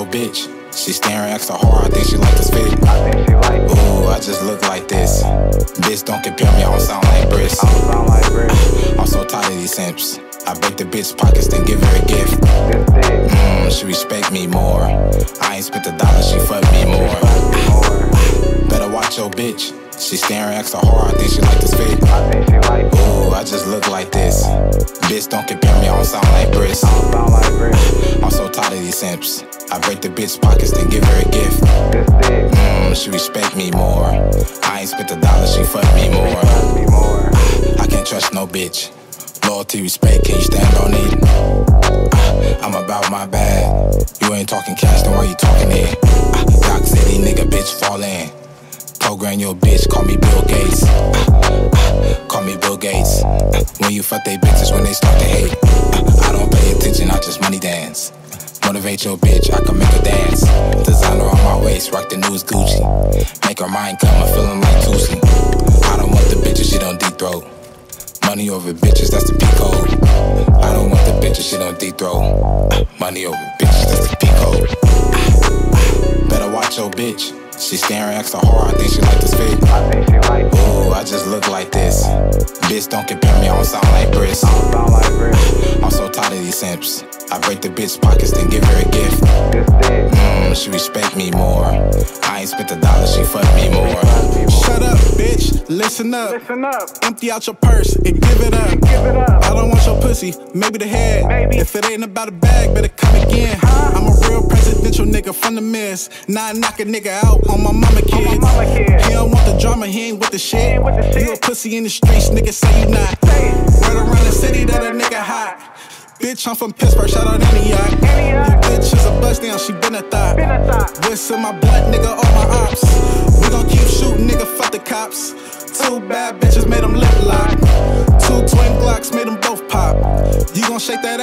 bitch. She staring extra hard, I think she like this fit. I think she like it. Ooh, I just look like this. Bitch, don't compare me, I don't sound like Bris. I don't sound like Bris. I'm so tired of these simps. I break the bitch pockets, then give her a gift. Mmm, she respect me more. I ain't spent a dollar, she fuck me more. Better watch your bitch. She staring extra hard, I think she like this fit. I think she like it. Ooh, I just look like this. Bitch, don't compare me, I don't sound like Bris. I don't sound like Bris. I'm so tired of these simps. I break the bitch pockets, then give her a gift. Mmm, she respect me more. I ain't spent a dollar, she fuck me more. I can't trust no bitch. Loyalty, respect, can you stand on it? Ah, I'm about my bag. You ain't talking cash, then why you talking it? Ah, Doc City, nigga, bitch, fall in. Program your bitch, call me Bill Gates. Ah, Call me Bill Gates. When you fuck they bitches, when they start to hate. I don't pay attention, I just money dance. Motivate your bitch, I can make her dance. Designer on my waist, rock the news Gucci. Make her mind come, I'm feeling like Tusi. I don't want the bitches, she don't deep throat. Money over bitches, that's the P code. I don't want the bitches, she don't deep throat. Money over bitches, that's the P code. Better watch your bitch. She staring extra hard, I think she like this fit. I think she like. Ooh, I just look like this. Bitch, don't compare me, I don't sound like Bris. I don't sound like Bris. I'm so tired of these simps. I break the bitch pockets, then give her a gift. Mmm, she respect me more. I ain't spent a dollar, she fuck me more. Trust me more. Shut up, bitch. Listen up. Listen up. Empty out your purse and give it up. Give it up. I don't want your pussy, maybe the head. Maybe. If it ain't about a bag, better come again. I'm a real presidential nigga from the mess. I knock a nigga out on my mama kids. mama kids. He don't want the drama, he ain't with the shit. with the You shit. a pussy in the streets, nigga say you not. Right around the city that a nigga hot. Bitch, I'm from Pittsburg, shout out Antioch. Antioch. Your bitch is a bust down, she been a thought. Been a thought. What's in my blood, nigga, all my ops. We gon' keep shooting, nigga, fuck the cops. Two bad bitches made them lip lock. Two twin Glocks made them both pop. You gon' shake that